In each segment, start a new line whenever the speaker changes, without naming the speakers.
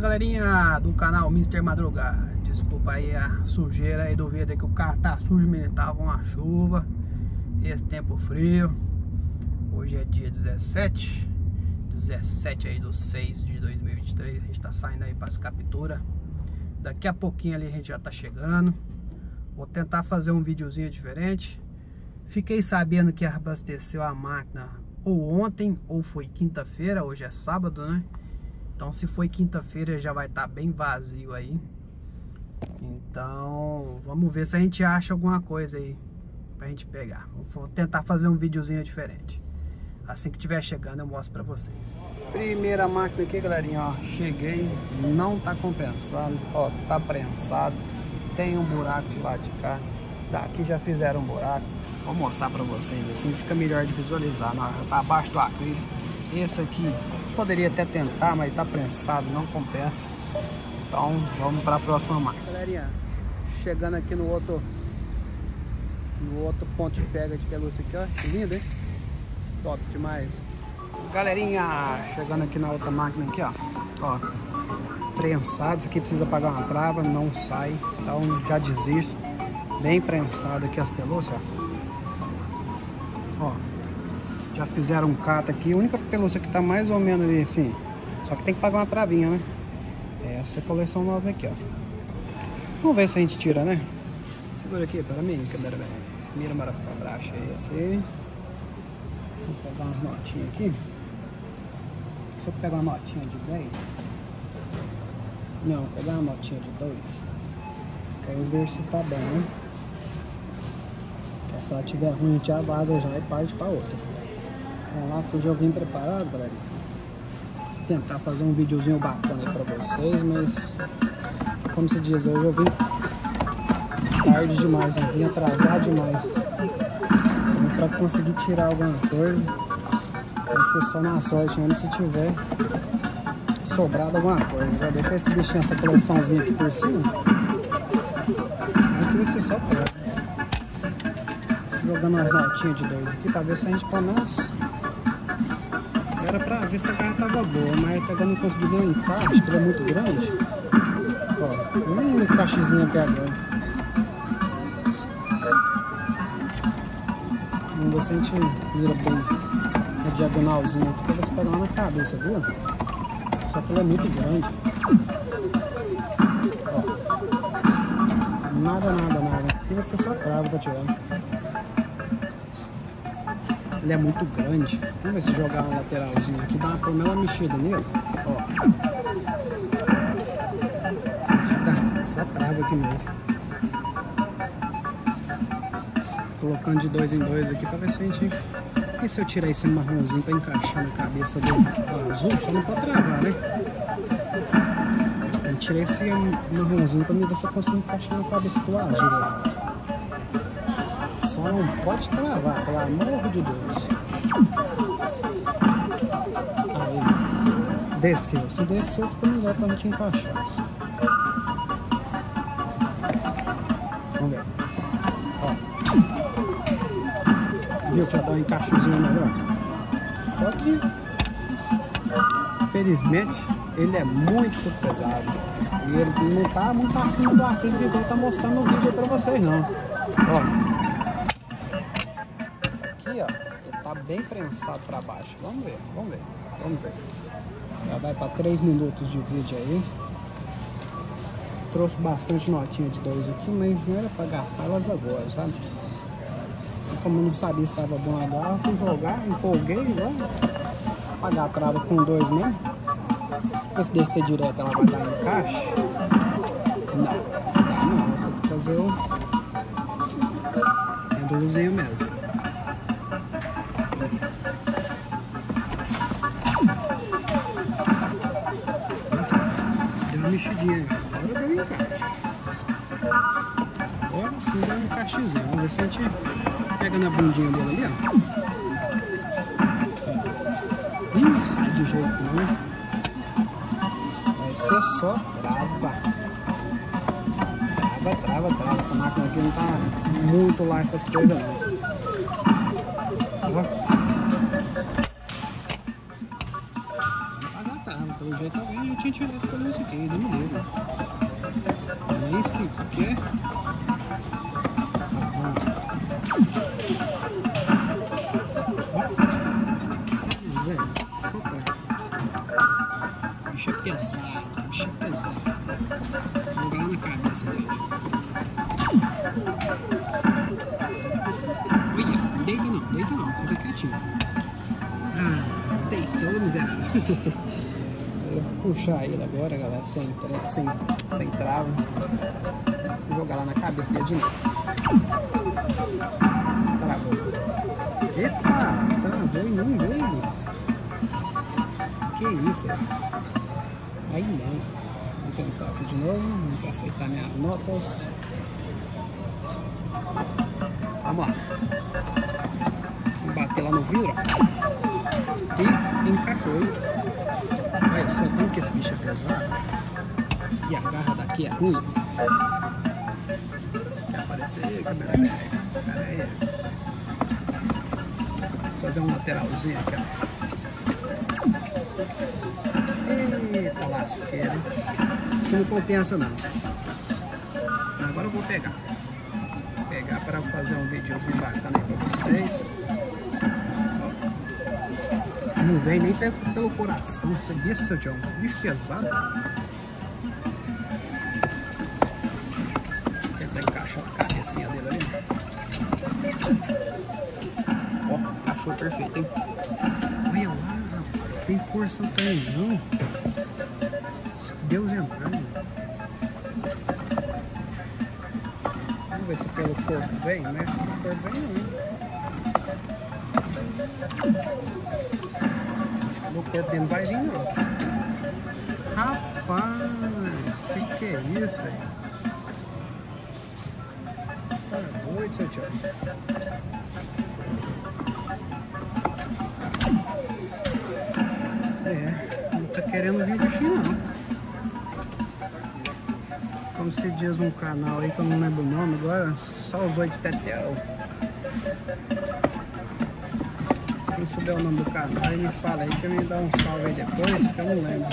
Fala galerinha do canal Mr. Madruga Desculpa aí a sujeira aí do vídeo que o carro tá sujo, menino. Tava uma chuva Esse tempo frio. Hoje é dia 17 17 aí do 6 de 2023 A gente tá saindo aí para as capturas Daqui a pouquinho ali a gente já tá chegando. Vou tentar fazer um videozinho diferente. Fiquei sabendo que abasteceu a máquina ou ontem ou foi quinta-feira, hoje é sábado, né? Então se foi quinta-feira já vai estar tá bem vazio aí. Então vamos ver se a gente acha alguma coisa aí pra gente pegar. Vou tentar fazer um videozinho diferente. Assim que tiver chegando eu mostro pra vocês. Primeira máquina aqui, galerinha, ó. Cheguei, não tá compensado, ó, tá prensado. Tem um buraco de lá de cá. Daqui já fizeram um buraco. Vou mostrar pra vocês assim, fica melhor de visualizar. Tá abaixo do acrílico. Esse aqui poderia até tentar, mas tá prensado, não compensa. Então vamos para a próxima máquina. Galerinha, chegando aqui no outro no outro ponto de pega de pelúcia aqui, ó. Que lindo, hein? Top demais. Galerinha, chegando aqui na outra máquina aqui, ó. Ó, prensado. Isso aqui precisa pagar uma trava, não sai. Então já desisto. Bem prensado aqui as pelúcias, ó. Ó, já fizeram um cata aqui. A única pelúcia que tá mais ou menos ali assim. Só que tem que pagar uma travinha, né? É essa coleção nova aqui, ó. Vamos ver se a gente tira, né? Segura aqui para mim, câmera Mira para baixo aí, assim. Deixa eu pegar umas notinhas aqui. Se eu pegar uma notinha de 10. Não, pegar uma notinha de 2. Que aí eu ver se tá bom, né? se ela tiver ruim, a gente já vaza já e parte para outra. Vamos lá hoje eu vim preparado, galera. Tentar fazer um videozinho bacana pra vocês, mas como se diz, hoje eu vim tarde demais, né? vim atrasado demais. Então, pra conseguir tirar alguma coisa, vai ser só na sorte mesmo se tiver sobrado alguma coisa. Já deixei esse bichinho, essa coleçãozinha aqui por cima. Aqui vai ser só pra jogando umas notinhas de dois aqui pra ver se a gente pelo menos era pra ver se a carne tava boa, mas pegando não consegui dar um encaixe, porque é muito grande. Ó, nem um encaixezinho até agora. Vamos ver se a gente vira bem a diagonalzinha aqui pra ver se lá na cabeça, viu? Só que ele é muito grande. Ó. Nada, nada, nada. Aqui você só trava pra tirar. Ele é muito grande. Vamos ver se jogar uma lateralzinha aqui, dá uma, pelo menos mexida nele. Ó. Tá, só trava aqui mesmo. Colocando de dois em dois aqui pra ver se a gente... E se eu tirar esse marronzinho pra encaixar na cabeça do, azul, só não pode travar, né? Eu tirei esse marronzinho pra ver se eu consigo encaixar na cabeça do azul. Não pode travar, pelo amor de Deus. Aí, desceu. Se desceu, fica melhor pra gente encaixar. Vamos ver. Ó. Viu que ia dar um encaixozinho melhor? Só que, felizmente, ele é muito pesado. E ele não tá muito acima do acrílico igual tá mostrando no vídeo pra vocês não. Ó, bem prensado para baixo. Vamos ver, vamos ver, vamos ver. Já vai para 3 minutos de vídeo aí. Trouxe bastante notinha de dois aqui, mas não era para gastar elas agora, sabe? Como não sabia se estava bom a garra, fui jogar, empolguei, né? Pagar a trava com dois mesmo. Se descer direto ela vai dar encaixe. Não, não, não. Tem que fazer o reduzir mesmo. Mexidinha. Agora deu encaixe. Agora sim deu um encaixezinho. Vamos ver se a gente pega na bundinha dele ali, ó. Não sai de jeito não. Vai ser só trava. Trava, trava, trava. Essa máquina aqui não tá muito lá essas coisas não. Ó. Pelo jeito alguém tinha tirado pelo esse aqui, não me lembro. Nem sequer. Bicho é pesado, bicho é pesado. Vou na cabeça. Olha, deita não, deita não, fica quietinho. Ah, deitou, miserável. Vou puxar ele agora, galera, sem, sem, sem trava. Vou jogar lá na cabeça dele de novo. Travou. Epa, travou e não veio. Que isso, aí? Não. Vamos tentar aqui de novo. Não quer aceitar minhas notas. Vamos lá. Vamos bater lá no vidro. E encaixou. Tem que esse bicho é pesado. E a garra daqui é ruim. Quer aparecer aí, câmera? Pera aí. Vou fazer um lateralzinho aqui, ó. Eita lasqueira. Aqui não compensa não. Agora eu vou pegar. Vou pegar para fazer um videozinho bacana aí pra vocês. Não vem nem pelo coração. Sabia, seu John? Bicho pesado. Até encaixar a cabecinha dele ali. Ó, encaixou perfeito, hein? Olha lá, rapaz. Tem força também, não? Deus entrando. Vamos ver se pelo corpo vem, mas pelo corpo vem não. No dele não vai vir não. Rapaz, que que é isso aí? Tá doido, seu tio. É, não tá querendo vir bichinho não. Como se diz um canal aí que eu não lembro o nome agora, só os oito tetel. Quem souber o nome do canal aí me fala aí que me dá um salve aí depois, que eu não lembro.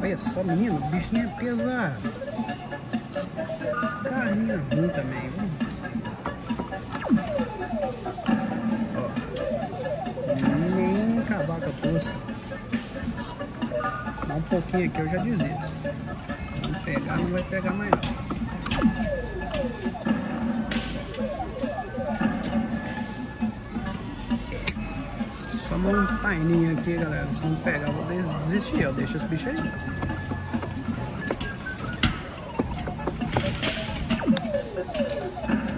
Olha só, menino, o bichinho é pesado. Carrinho ruim também, viu? Ó, nem acabar com a poça. Dá um pouquinho aqui, eu já desisto. Vamos pegar, não vai pegar mais não. Um taininho aqui, galera. Se não pegar, vou desistir. Eu deixo esse bicho aí.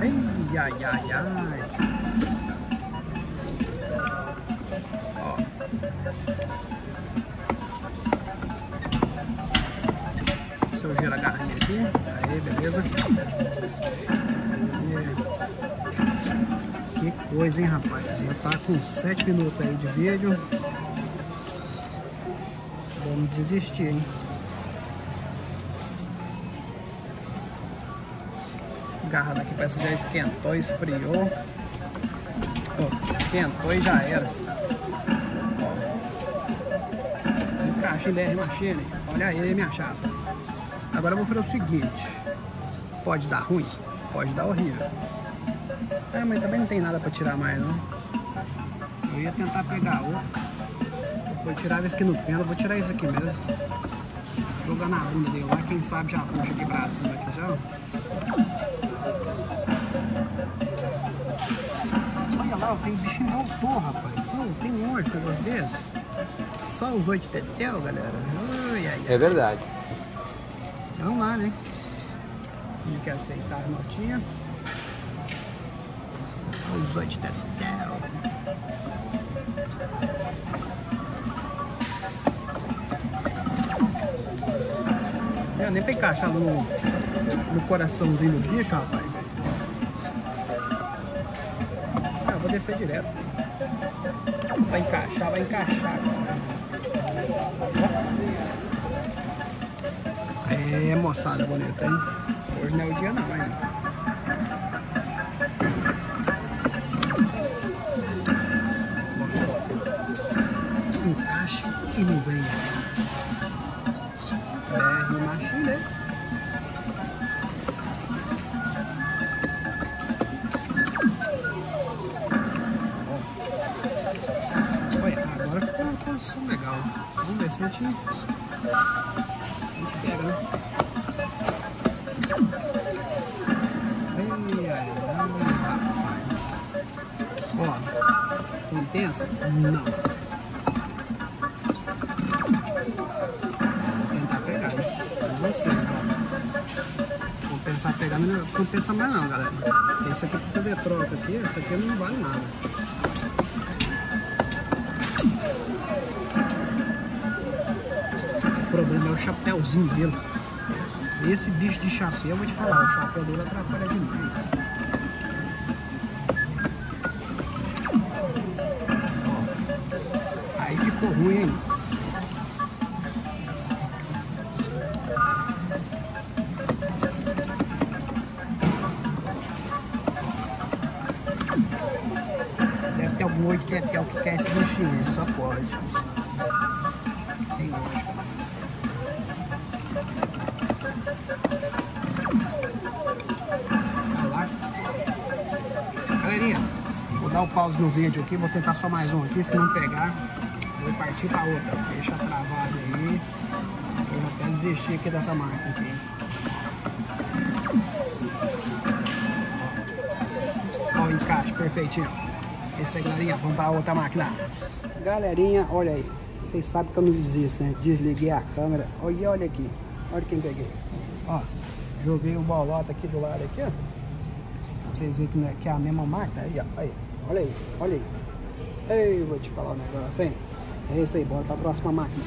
Ai, ai, ai, ai. Ó. Eu girar a garrinha aqui. Aí, beleza. Que coisa, hein, rapaz? Já tá com 7 minutos aí de vídeo. Vamos desistir, hein? Garra daqui parece que já esquentou, esfriou. Oh, esquentou e já era. Ó. Encaixei BR Machine. Olha aí, minha chapa. Agora eu vou fazer o seguinte. Pode dar ruim? Pode dar horrível. É, mas também não tem nada pra tirar mais, não. Eu ia tentar pegar outro. Vou tirar esse aqui no pêndulo, vou tirar esse aqui mesmo. Jogar na bunda dele lá, quem sabe já puxa aqui pra cima aqui já. Olha lá, tem bichinho autor, rapaz. Oh, tem um monte de negócio desse. Só os oito tetel, galera. Ai, ai, ai.
É verdade.
Vamos lá, né? Não quer aceitar as notinhas os oito da. É, nem pra encaixar no, no coraçãozinho do bicho, rapaz. Ah, vou descer direto. Vai encaixar, vai encaixar. É, moçada bonita, hein? Hoje não é o dia não, hein? não vem. É, no macho, né? Olha, agora ficou uma posição legal. Vamos ver se a gente, a gente pega, né? Olha, ai, ai, rapaz. Ó, compensa? Não. Ó. Compensar pegar, não compensa mais não, galera. Esse aqui pra fazer troca aqui, esse aqui não vale nada. O problema é o chapéuzinho dele. Esse bicho de chapéu, eu vou te falar, o chapéu dele atrapalha demais. Ó, aí ficou ruim, hein? Ter algum oito tetel que quer esse bichinho, só pode. Tem. Galerinha, vou dar o pause no vídeo aqui, vou tentar só mais um aqui, se não pegar, vou partir para outra. Deixa travado aí. Eu vou até desistir aqui dessa máquina aqui. Ó, o encaixe perfeitinho. Esse aí, galerinha, vamos para outra máquina. Galerinha, olha aí. Vocês sabem que eu não desisto, né? Desliguei a câmera. Olha, olha aqui. Olha quem peguei. Ó, joguei o bolota aqui do lado aqui, ó. Vocês verem que, não é, que é a mesma máquina. Aí, ó. Aí. Olha aí, olha aí. Ei, vou te falar um negócio, hein? É isso aí, bora pra próxima máquina.